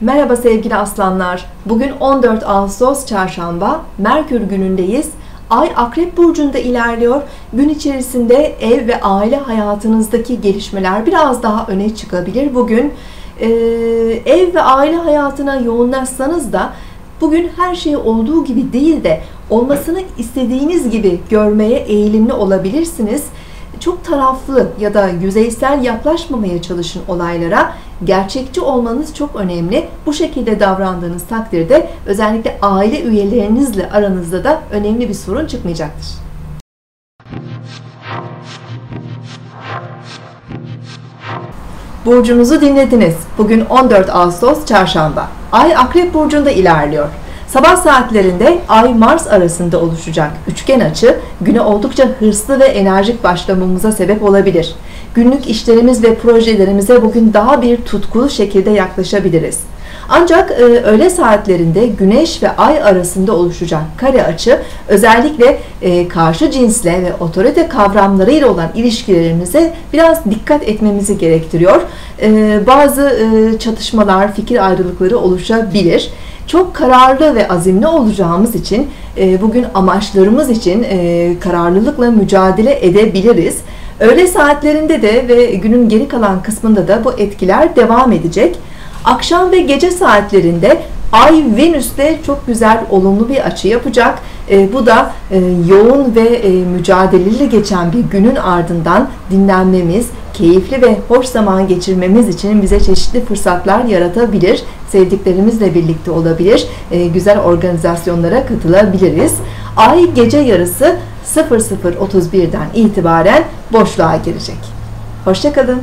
Merhaba sevgili aslanlar. Bugün 14 Ağustos Çarşamba, Merkür günündeyiz. Ay Akrep Burcu'nda ilerliyor. Gün içerisinde ev ve aile hayatınızdaki gelişmeler biraz daha öne çıkabilir. Bugün e, ev ve aile hayatına yoğunlaşsanız da bugün her şey olduğu gibi değil de olmasını istediğiniz gibi görmeye eğilimli olabilirsiniz çok taraflı ya da yüzeysel yaklaşmamaya çalışın olaylara. Gerçekçi olmanız çok önemli. Bu şekilde davrandığınız takdirde özellikle aile üyelerinizle aranızda da önemli bir sorun çıkmayacaktır. Burcunuzu dinlediniz. Bugün 14 Ağustos Çarşamba. Ay Akrep Burcu'nda ilerliyor. Sabah saatlerinde Ay-Mars arasında oluşacak üçgen açı güne oldukça hırslı ve enerjik başlamamıza sebep olabilir. Günlük işlerimiz ve projelerimize bugün daha bir tutkulu şekilde yaklaşabiliriz. Ancak e, öğle saatlerinde Güneş ve Ay arasında oluşacak kare açı özellikle e, karşı cinsle ve otorite kavramlarıyla olan ilişkilerimize biraz dikkat etmemizi gerektiriyor. E, bazı e, çatışmalar, fikir ayrılıkları oluşabilir çok kararlı ve azimli olacağımız için e, bugün amaçlarımız için e, kararlılıkla mücadele edebiliriz. Öğle saatlerinde de ve günün geri kalan kısmında da bu etkiler devam edecek. Akşam ve gece saatlerinde Ay Venüs'te çok güzel olumlu bir açı yapacak. E, bu da e, yoğun ve e, mücadeleli geçen bir günün ardından dinlenmemiz, keyifli ve hoş zaman geçirmemiz için bize çeşitli fırsatlar yaratabilir. Sevdiklerimizle birlikte olabilir. E, güzel organizasyonlara katılabiliriz. Ay gece yarısı 00.31'den itibaren boşluğa girecek. Hoşçakalın.